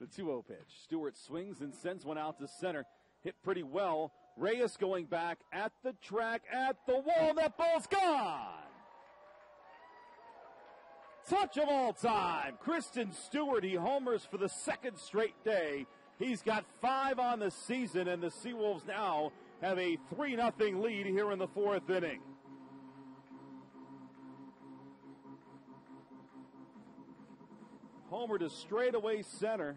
The 2 0 pitch. Stewart swings and sends one out to center. Hit pretty well. Reyes going back at the track, at the wall. That ball's gone. Touch of all time. Christin Stewart, he homers for the second straight day. He's got five on the season, and the Seawolves now have a 3 0 lead here in the fourth inning. Homer to straightaway center.